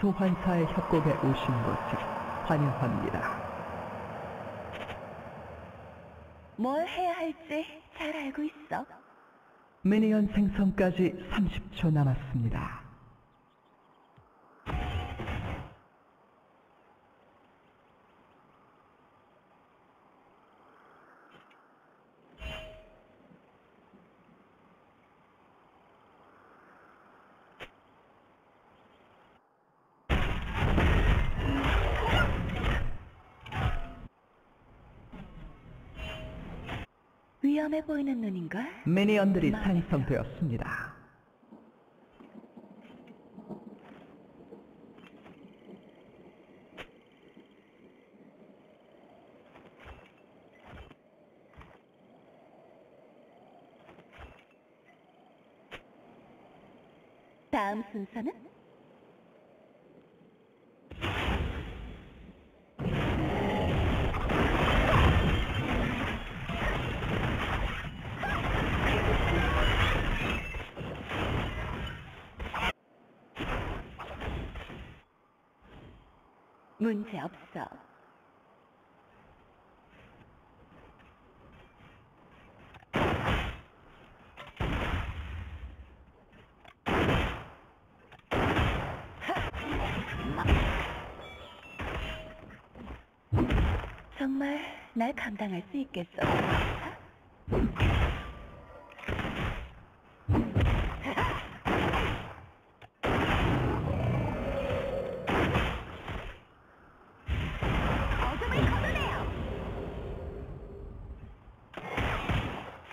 소환사의 협곡에 오신 것을 환영합니다. 뭘 해야 할지 잘 알고 있어. 미니언 생성까지 30초 남았습니다. 위험해 보이는 눈인가? 미니언들이 맞아. 생성되었습니다. 다음 순서는? 문제 없어. 정말 날 감당할 수 있겠어?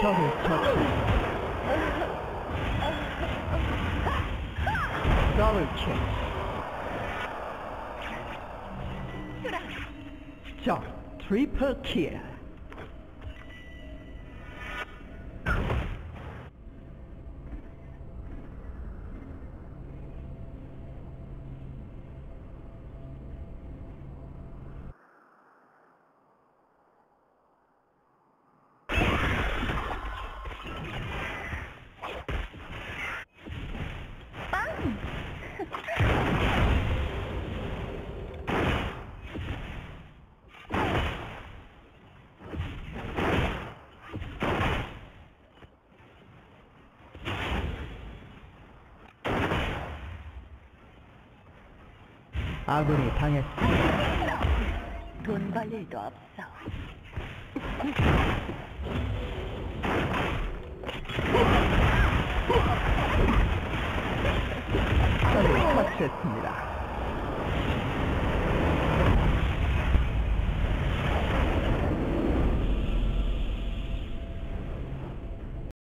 Double touch. dolce. Stop. Three per kill. 아군이 당했습니다. 돈 벌 일도 없어. 적을 처치했습니다.